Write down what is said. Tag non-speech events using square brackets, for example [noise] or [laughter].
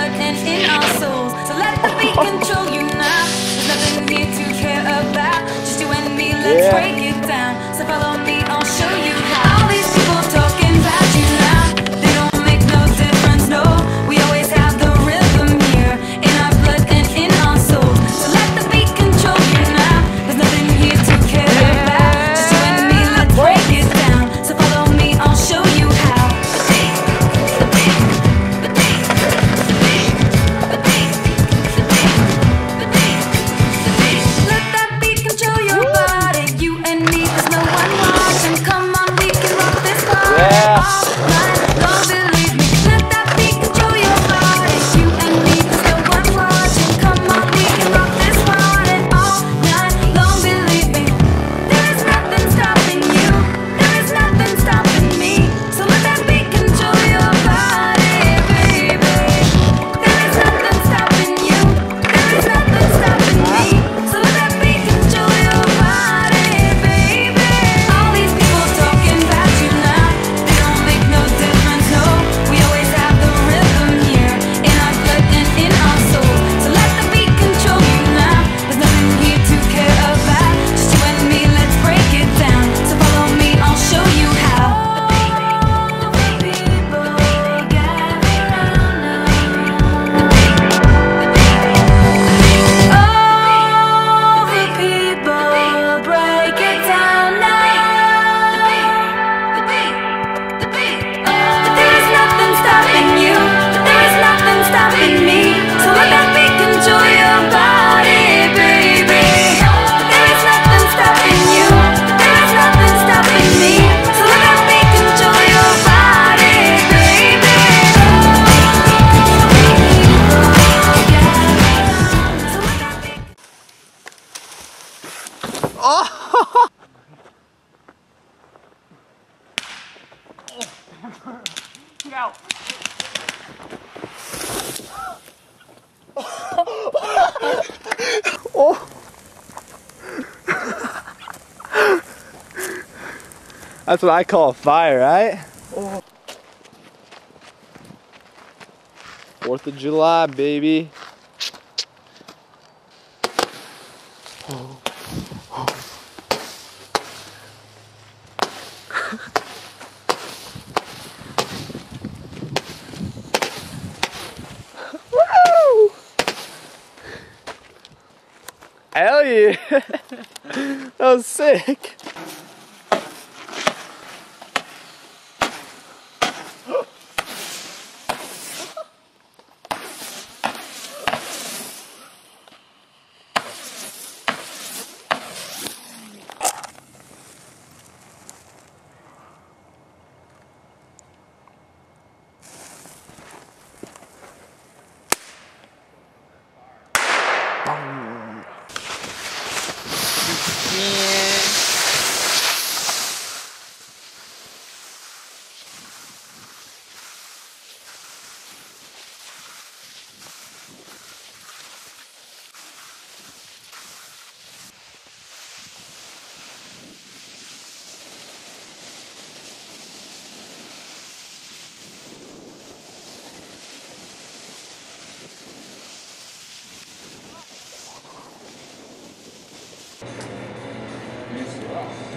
in our souls. So let the beat control you now. There's nothing here to care about. Just you and me, let's yeah. break it. Get out. oh. [laughs] That's what I call a fire, right? Oh. Fourth of July, baby. Oh. Hell yeah. [laughs] that was sick. Yeah.